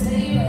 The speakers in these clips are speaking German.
Amen.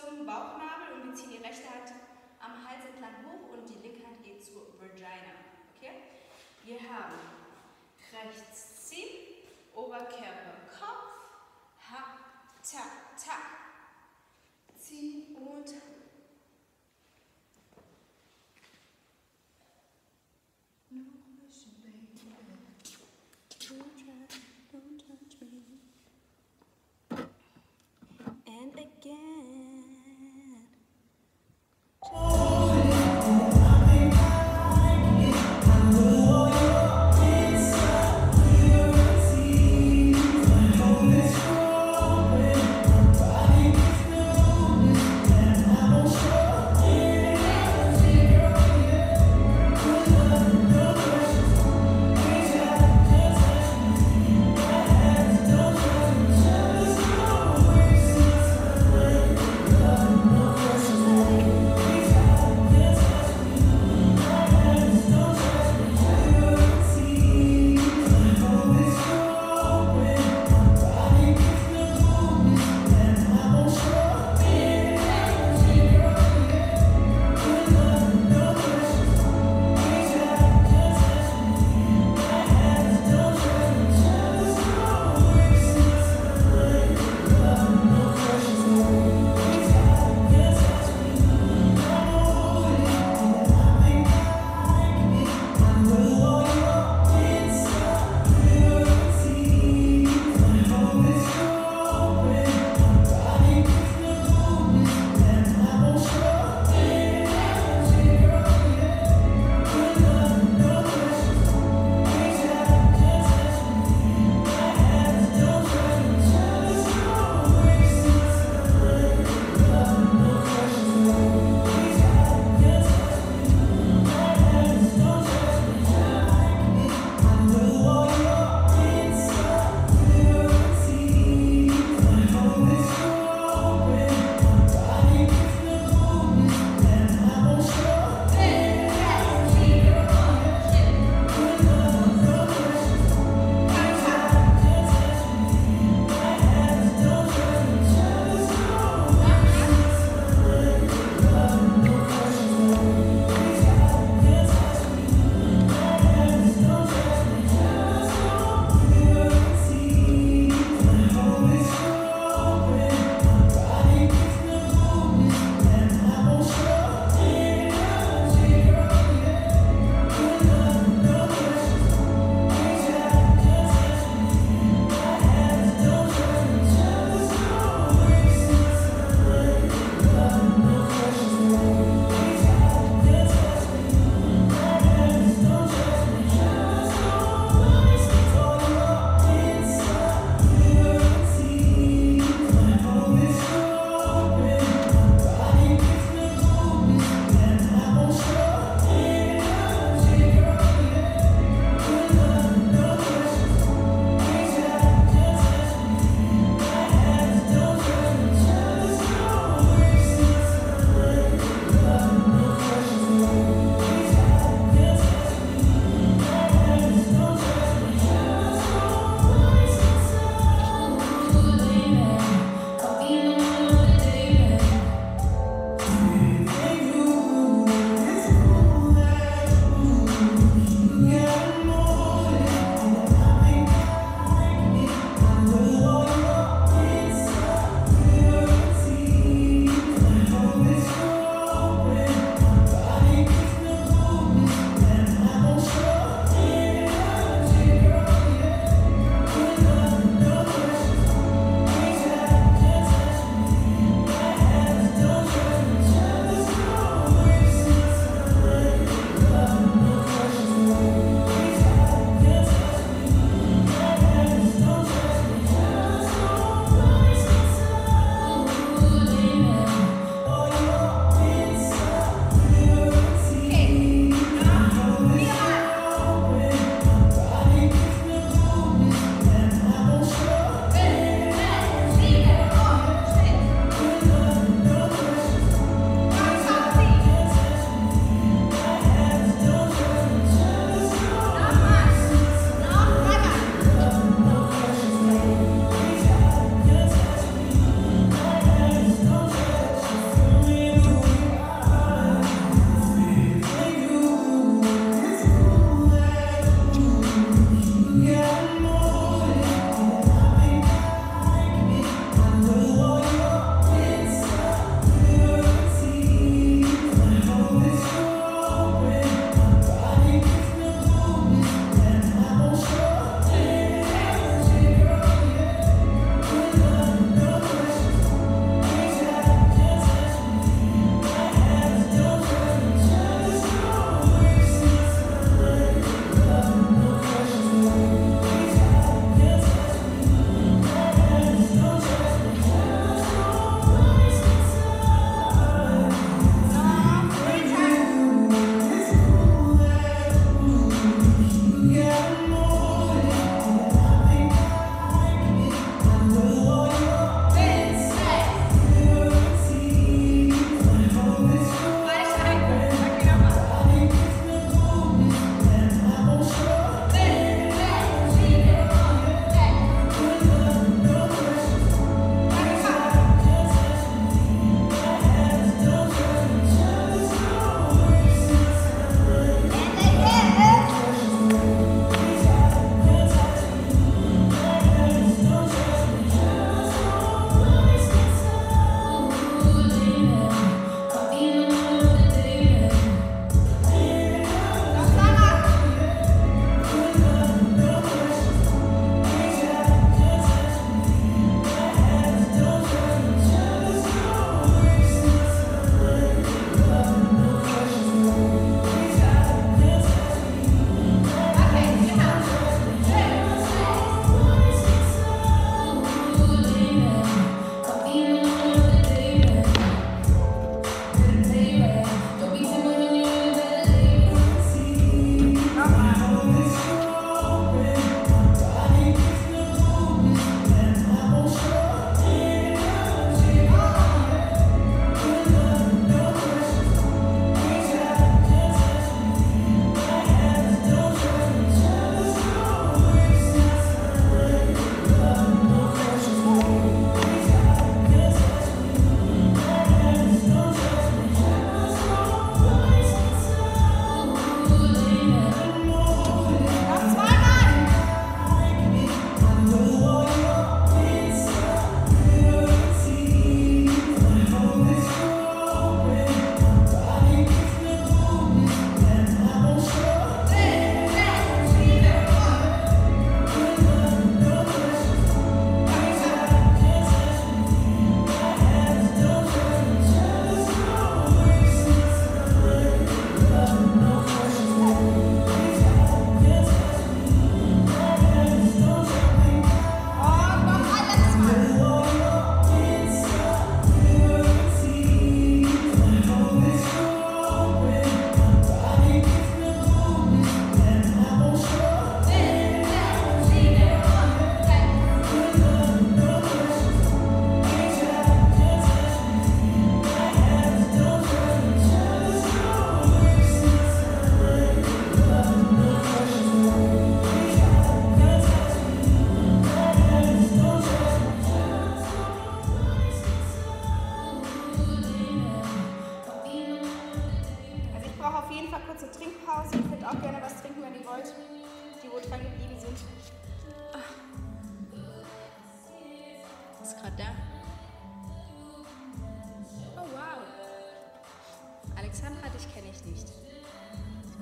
zum Bauchnabel und wir ziehen die rechte Hand am Hals entlang hoch und die linke Hand geht zur Vagina. Okay? Wir haben rechts ziehen, Oberkörper, Kopf, ha, ta, ta.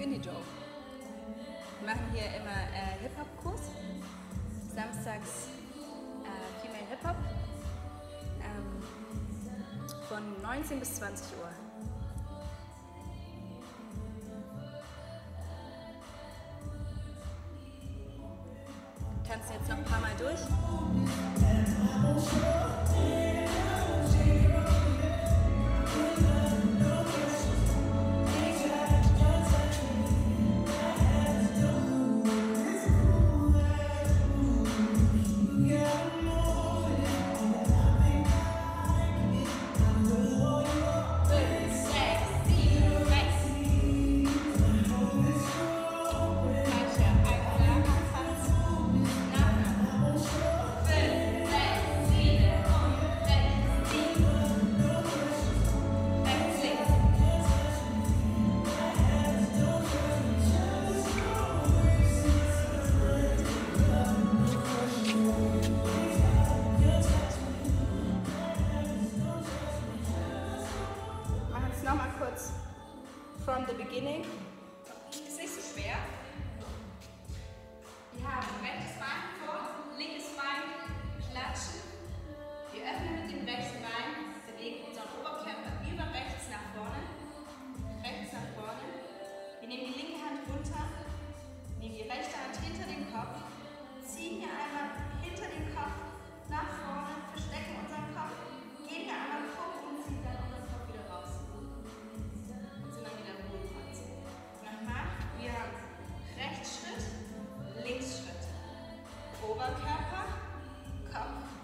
Billy Joe. Wir machen hier immer äh, Hip-Hop-Kurs. Samstags äh, Female Hip-Hop. Ähm, von 19 bis 20 Uhr. Oberkörper, Kopf.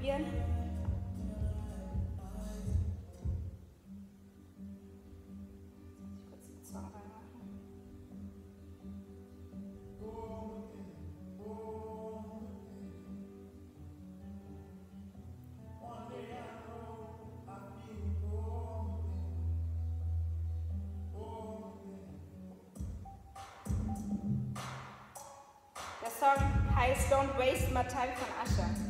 probieren. heißt Don't Waste My Time von Asher.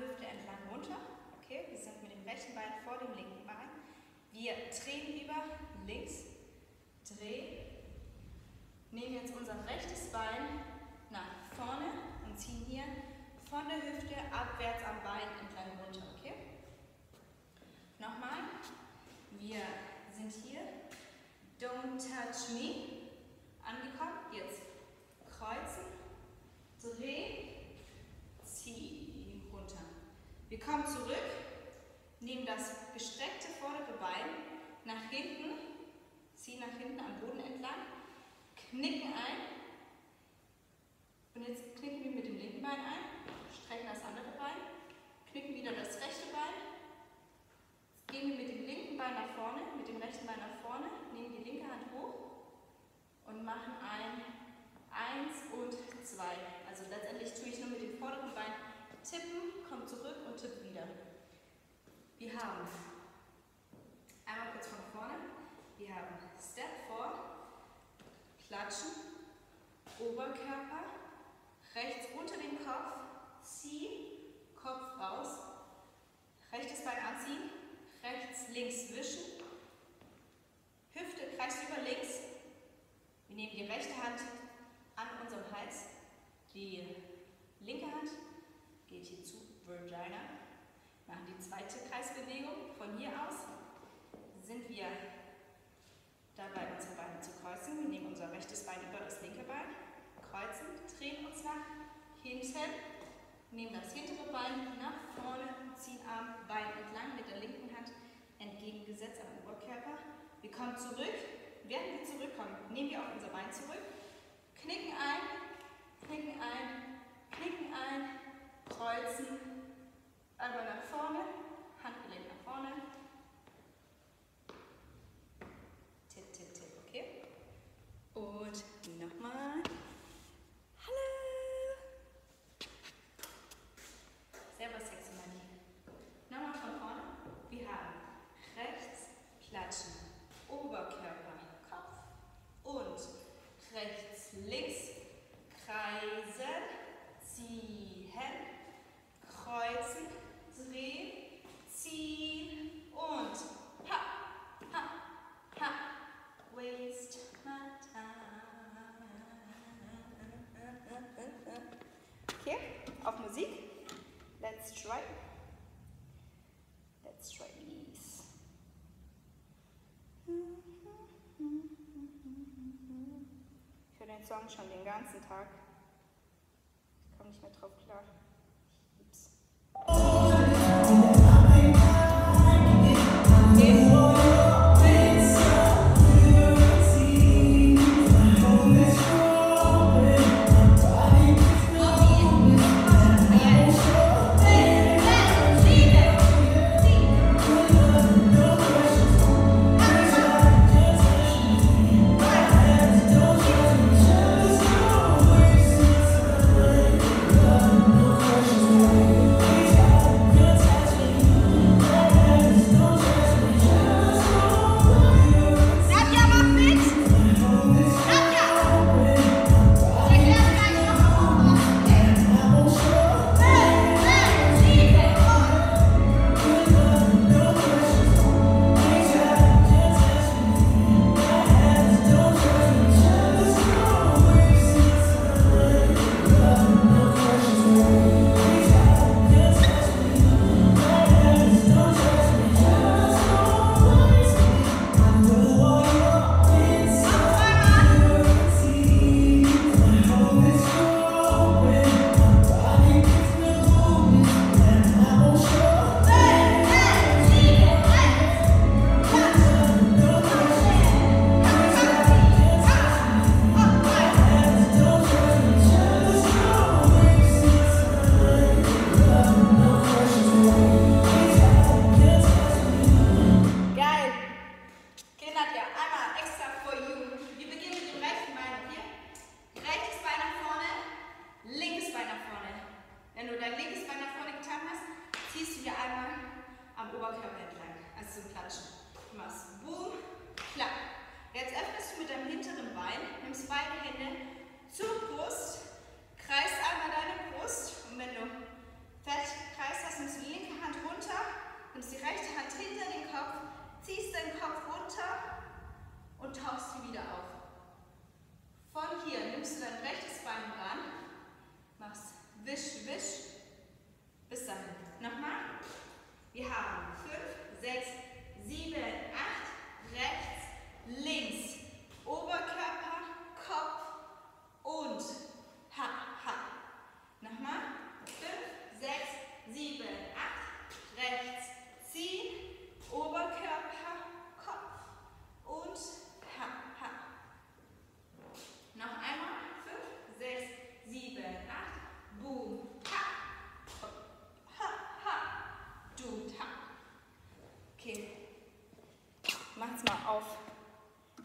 Hüfte entlang runter. Okay, wir sind mit dem rechten Bein vor dem linken Bein. Wir drehen über links, drehen, nehmen jetzt unser rechtes Bein nach vorne und ziehen hier von der Hüfte abwärts am Bein entlang runter. Okay? Nochmal. Wir sind hier. Don't touch me. Angekommen. Jetzt kreuzen, drehen, ziehen. Wir kommen zurück, nehmen das gestreckte vordere Bein nach hinten, ziehen nach hinten am Boden entlang, knicken ein und jetzt knicken wir mit dem linken Bein ein, strecken das andere Bein, knicken wieder das rechte Bein, Gehen wir mit dem linken Bein nach vorne, mit dem rechten Bein nach vorne, nehmen die linke Hand hoch und machen ein Eins und zwei. Also letztendlich tue ich nur mit dem vorderen Bein tippen, komme zurück und tippe wieder. Wir haben einmal kurz von vorne, wir haben Step vor, klatschen, Oberkörper, rechts unter dem Kopf, ziehen, Kopf raus, rechtes Bein anziehen, rechts, links wischen, Hüfte kreist über links. Wir nehmen die rechte Hand an unserem Hals, die linke Hand geht hier zu Virginia, machen die zweite Kreisbewegung. Von hier aus sind wir dabei, unsere Beine zu kreuzen. Wir nehmen unser rechtes Bein über das linke Bein, kreuzen, drehen uns nach hinten, nehmen das hintere Bein nach vorne, ziehen Arm, Bein entlang mit der linken Hand entgegengesetzt am Oberkörper. Wir kommen zurück. Während wir zurückkommen, nehmen wir auch unser Bein zurück, knicken ein, knicken ein, knicken ein, kreuzen, einmal nach vorne, Handgelenk nach vorne. Tipp, tipp, tipp, okay? Und nochmal. Hallo! Servus, Sexy Money. Nochmal von vorne. Wir haben rechts klatschen, Oberkörper, Kopf und rechts, links kreisen, ziehen, kreuzen, drehen, ziehen und ha, ha, ha, waste my time. Okay, auf Musik. Let's try. Let's try these. Ich höre den Song schon den ganzen Tag.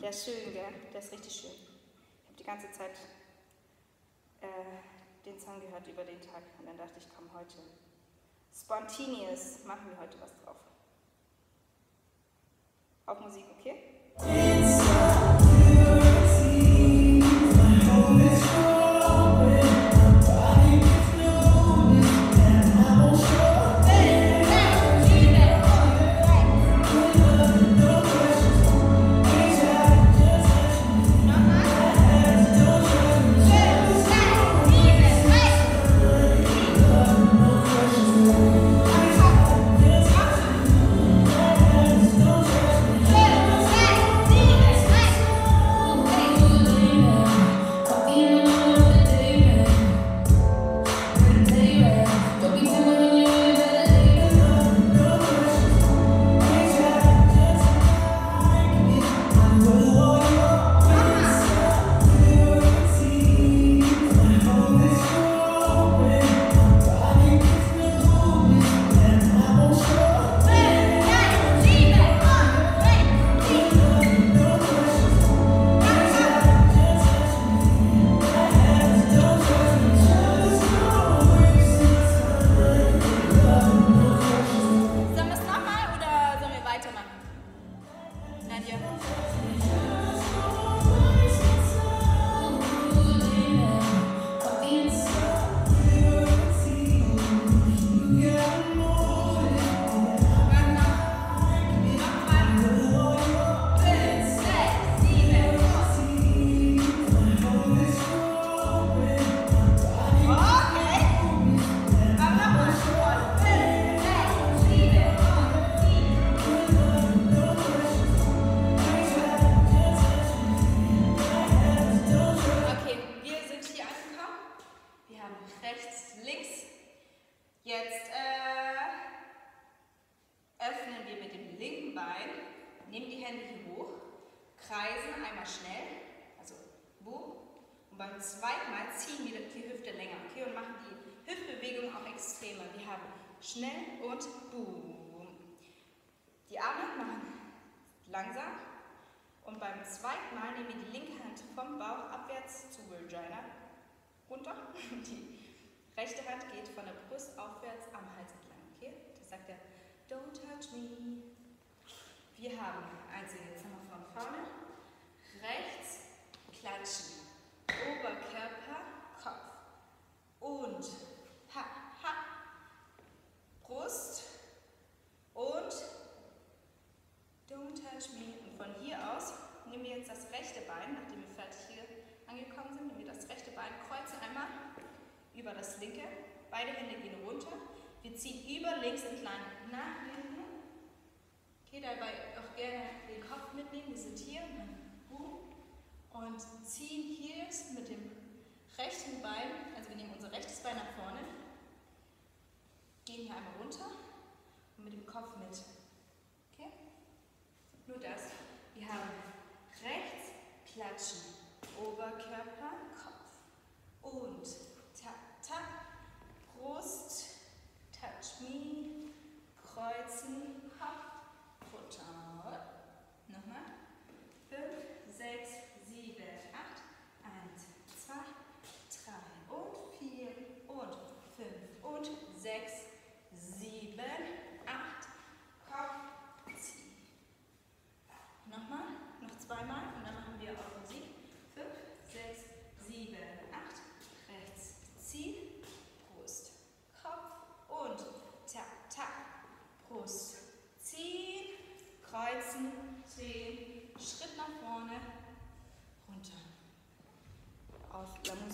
Der ist schön, gell? Der ist richtig schön. Ich habe die ganze Zeit äh, den Song gehört über den Tag und dann dachte ich, komm heute. Spontaneous machen wir heute was extremer. Wir haben schnell und boom. Die Arme machen langsam. Und beim zweiten Mal nehmen wir die linke Hand vom Bauch abwärts zu Virginia runter. Die rechte Hand geht von der Brust aufwärts am Hals entlang. Okay? Das sagt er, don't touch me. Wir haben, haben wir von vorne, rechts, klatschen, Oberkörper, Kopf und ha, ha, Brust und Don't touch me. Und von hier aus nehmen wir jetzt das rechte Bein, nachdem wir fertig hier angekommen sind, nehmen wir das rechte Bein, kreuzen einmal über das linke. Beide Hände gehen runter. Wir ziehen über links entlang nach hinten. Okay, dabei auch gerne den Kopf mitnehmen. Wir sind hier boom, und ziehen hier mit dem rechten Bein, also wir nehmen unser rechtes Bein nach vorne, gehen hier einmal runter und mit dem Kopf mit. Okay? Nur das. Wir haben rechts klatschen, Oberkörper, Kopf und La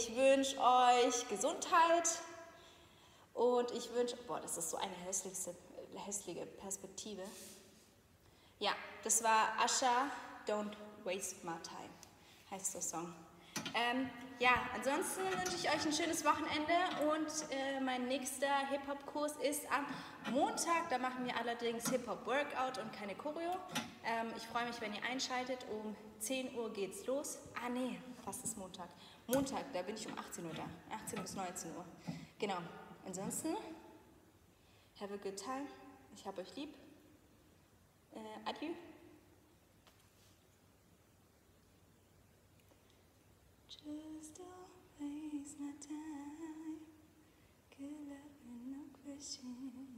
ich wünsche euch Gesundheit. Und ich wünsche, boah, das ist so eine hässlichste, hässliche Perspektive. Ja, das war Asha, Don't Waste My Time, heißt der Song. Ähm, ja, ansonsten wünsche ich euch ein schönes Wochenende und äh, mein nächster Hip-Hop-Kurs ist am Montag. Da machen wir allerdings Hip-Hop-Workout und keine Choreo. Ähm, ich freue mich, wenn ihr einschaltet. Um 10 Uhr geht's los. Ah, nee, fast ist Montag. Montag, da bin ich um 18 Uhr da. 18 bis 19 Uhr. Genau. Ansonsten, have a good time. Ich habe euch lieb. Äh, adieu. Just don't waste my time. Good love and no question.